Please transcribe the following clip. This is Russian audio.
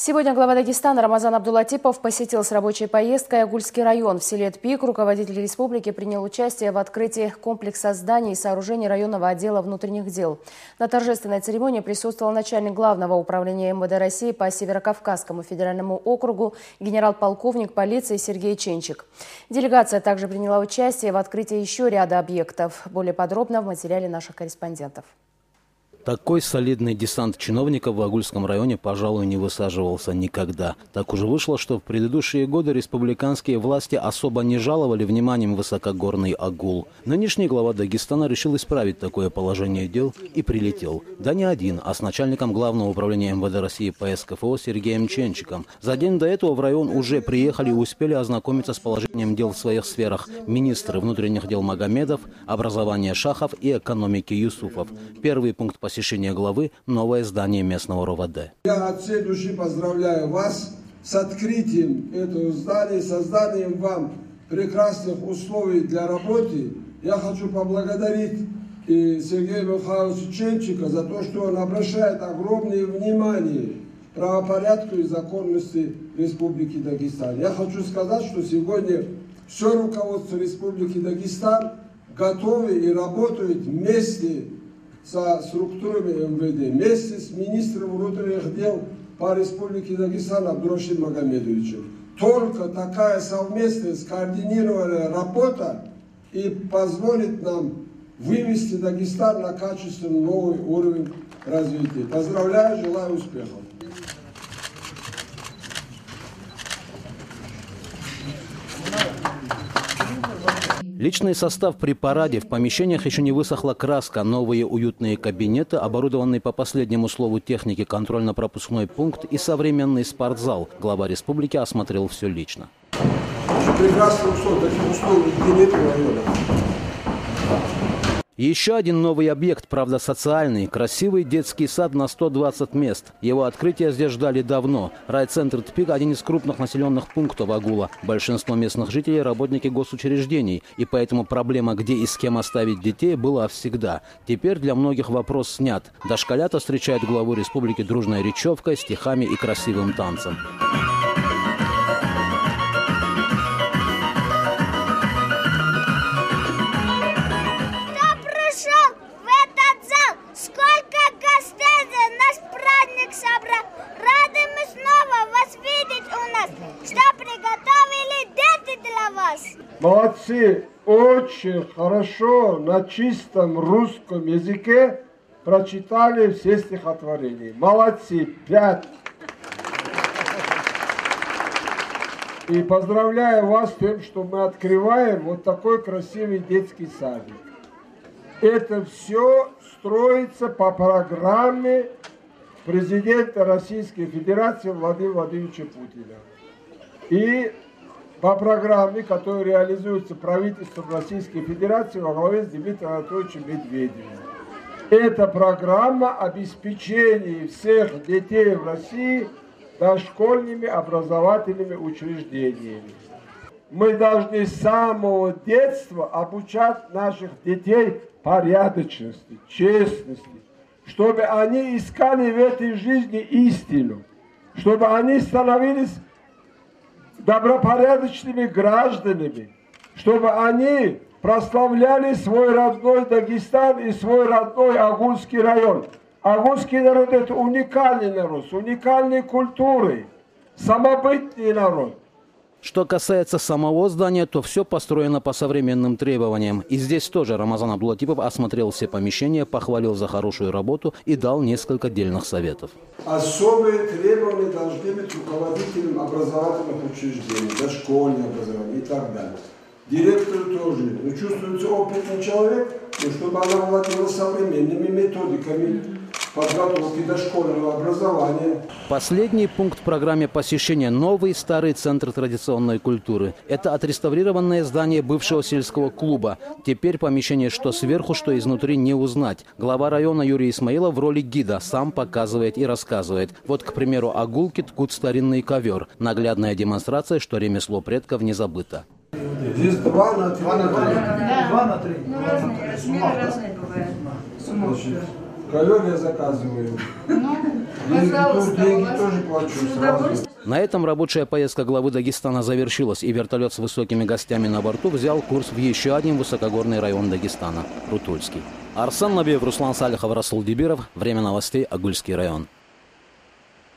Сегодня глава Дагестана Рамазан Абдулатипов посетил с рабочей поездкой Агульский район. В селе Тпик руководитель республики принял участие в открытии комплекса зданий и сооружений районного отдела внутренних дел. На торжественной церемонии присутствовал начальник главного управления МВД России по Северокавказскому федеральному округу генерал-полковник полиции Сергей Ченчик. Делегация также приняла участие в открытии еще ряда объектов. Более подробно в материале наших корреспондентов. Такой солидный десант чиновников в Агульском районе, пожалуй, не высаживался никогда. Так уже вышло, что в предыдущие годы республиканские власти особо не жаловали вниманием высокогорный Агул. Нынешний глава Дагестана решил исправить такое положение дел и прилетел. Да не один, а с начальником главного управления МВД России по СКФО Сергеем Ченчиком. За день до этого в район уже приехали и успели ознакомиться с положением дел в своих сферах министры внутренних дел Магомедов, образования Шахов и экономики Юсуфов. Первый пункт посещения посещения главы новое здание местного РОВД. Я от всей души поздравляю вас с открытием этого здания, созданием вам прекрасных условий для работы. Я хочу поблагодарить и Сергея Михайловича Ченчика за то, что он обращает огромное внимание правопорядку и законности Республики Дагестан. Я хочу сказать, что сегодня все руководство Республики Дагестан готовы и работают вместе со структурами МВД вместе с министром внутренних дел по Республике Дагестан Абдурашид Магомедовичем. Только такая совместная, скоординированная работа и позволит нам вывести Дагестан на качественный новый уровень развития. Поздравляю, желаю успехов. Личный состав при параде. В помещениях еще не высохла краска. Новые уютные кабинеты, оборудованные по последнему слову техники контрольно-пропускной пункт и современный спортзал. Глава республики осмотрел все лично. Прекрасные условия, таких условий Еще один новый объект, правда социальный, красивый детский сад на 120 мест. Его открытие здесь ждали давно. Райцентр Тпик – один из крупных населенных пунктов Агула. Большинство местных жителей – работники госучреждений, и поэтому проблема, где и с кем оставить детей, была всегда. Теперь для многих вопрос снят. Дошколята встречают главу республики дружной речевкой, стихами и красивым танцем. Молодцы! Очень хорошо на чистом русском языке прочитали все стихотворения. Молодцы! Пять! И поздравляю вас с тем, что мы открываем вот такой красивый детский садик. Это все строится по программе президента Российской Федерации Владимира Владимировича Путина. И по программе, которая реализуется правительством Российской Федерации во главе с Дмитрием Анатольевичем Медведевым. Это программа обеспечения всех детей в России дошкольными образовательными учреждениями. Мы должны с самого детства обучать наших детей порядочности, честности, чтобы они искали в этой жизни истину, чтобы они становились добропорядочными гражданами, чтобы они прославляли свой родной Дагестан и свой родной Агульский район. Агульский народ – это уникальный народ, с уникальной культурой, самобытный народ – что касается самого здания, то все построено по современным требованиям. И здесь тоже Рамазан Абдулатипов осмотрел все помещения, похвалил за хорошую работу и дал несколько дельных советов. Особые требования должны быть руководителям образовательных учреждений, дошкольное образование и так далее. Директору тоже. Ну, чувствуется опытный человек, но чтобы она владела современными методиками подготовки дошкольного образования. Последний пункт в программе посещения – новый старый центр традиционной культуры. Это отреставрированное здание бывшего сельского клуба. Теперь помещение что сверху, что изнутри не узнать. Глава района Юрий Исмаилов в роли гида сам показывает и рассказывает. Вот, к примеру, огулки ткут старинный ковер. Наглядная демонстрация, что ремесло предков не забыто. Здесь два на три. Два на три. Да. Два на три. Ну, разные, размеры разные бывают. Ковер я заказываю. Ну, Пожалуйста, деньги тоже плачу. На этом рабочая поездка главы Дагестана завершилась, и вертолет с высокими гостями на борту взял курс в еще один высокогорный район Дагестана – Рутульский. Арсан Набиев, Руслан Салихов, Расул Дибиров. Время новостей. Агульский район.